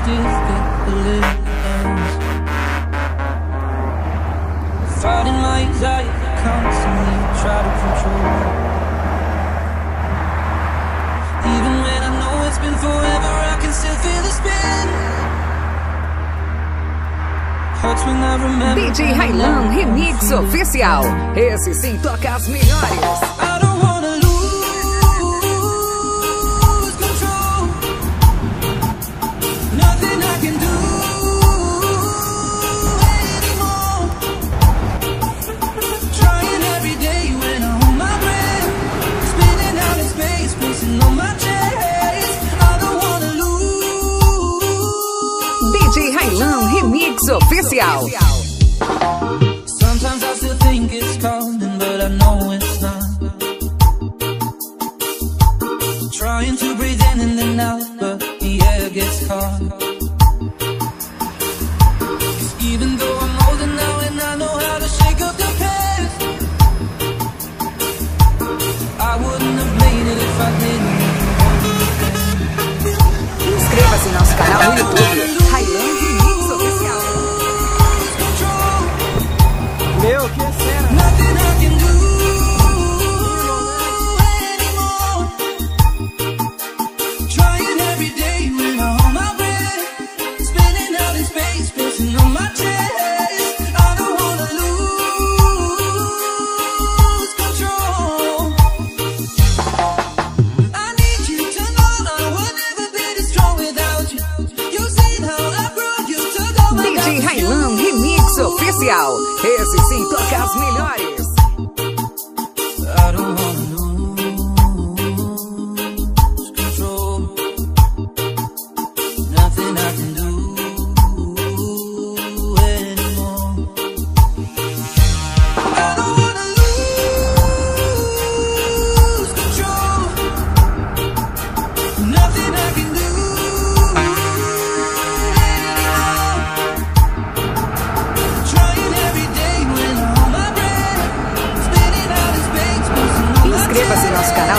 still little else. Fighting my anxiety, constantly try to control. Even when I know it's been forever, I can still feel the spin. DJ Railan Remix Oficial. Esse sim toca as melhores. Railan Remix Oficial. Sometimes I still think it's coming, but I know it's not. Trying to breathe in and then out, but the air gets caught. 'Cause even though I'm older now and I know how to shake up the past, I wouldn't have made it if I didn't. Inscreva-se em nosso canal no YouTube. Jorge Remix Oficial. Esse sim toca as melhores.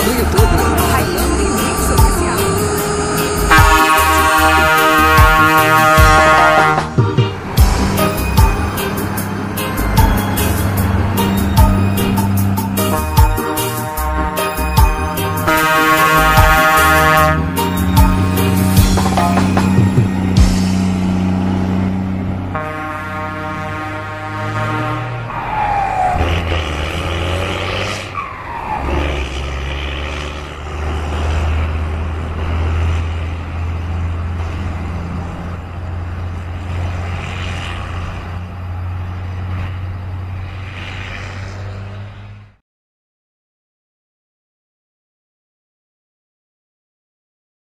no YouTube.